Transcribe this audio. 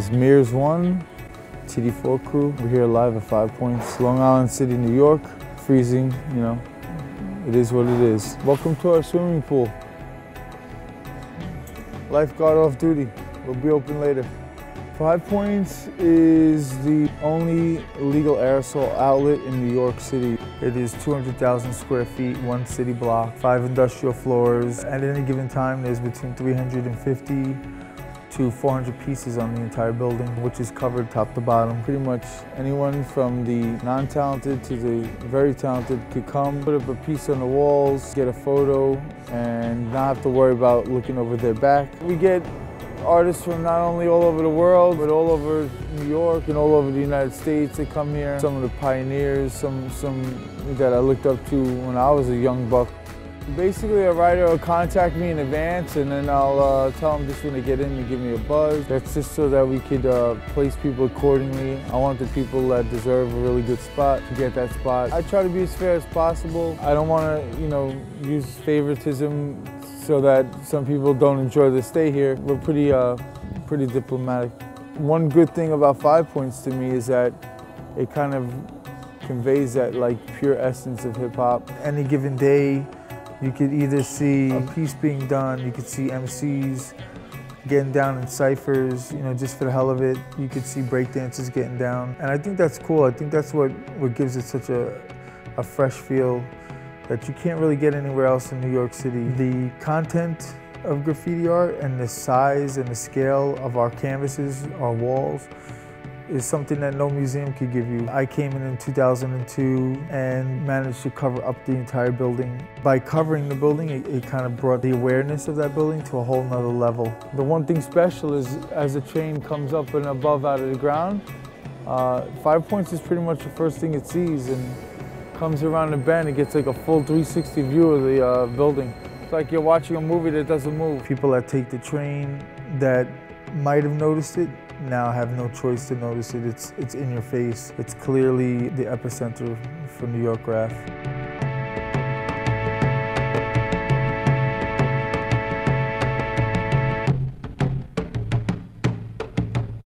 is Meres One, TD4 crew. We're here live at Five Points, Long Island City, New York. Freezing, you know, it is what it is. Welcome to our swimming pool. Lifeguard off duty. We'll be open later. Five Points is the only legal aerosol outlet in New York City. It is 200,000 square feet, one city block, five industrial floors. At any given time, there's between 350 to 400 pieces on the entire building, which is covered top to bottom. Pretty much anyone from the non-talented to the very talented could come, put up a piece on the walls, get a photo, and not have to worry about looking over their back. We get artists from not only all over the world, but all over New York and all over the United States. They come here. Some of the pioneers, some, some that I looked up to when I was a young buck. Basically, a writer will contact me in advance, and then I'll uh, tell them just when they get in to give me a buzz. That's just so that we could uh, place people accordingly. I want the people that deserve a really good spot to get that spot. I try to be as fair as possible. I don't want to, you know, use favoritism so that some people don't enjoy the stay here. We're pretty, uh, pretty diplomatic. One good thing about Five Points to me is that it kind of conveys that like pure essence of hip hop. Any given day, you could either see a piece being done, you could see MCs getting down in ciphers, you know, just for the hell of it. You could see breakdancers getting down. And I think that's cool. I think that's what, what gives it such a, a fresh feel that you can't really get anywhere else in New York City. The content of graffiti art and the size and the scale of our canvases, our walls, is something that no museum could give you. I came in in 2002 and managed to cover up the entire building. By covering the building, it, it, kind of brought the awareness of that building to a whole nother level. The one thing special is as the train comes up and above out of the ground, uh, Five Points is pretty much the first thing it sees. and comes around the bend, it gets like a full 360 view of the uh, building. It's like you're watching a movie that doesn't move. People that take the train that might have noticed it now have no choice to notice it. It's, it's in your face. It's clearly the epicenter for New York Graph.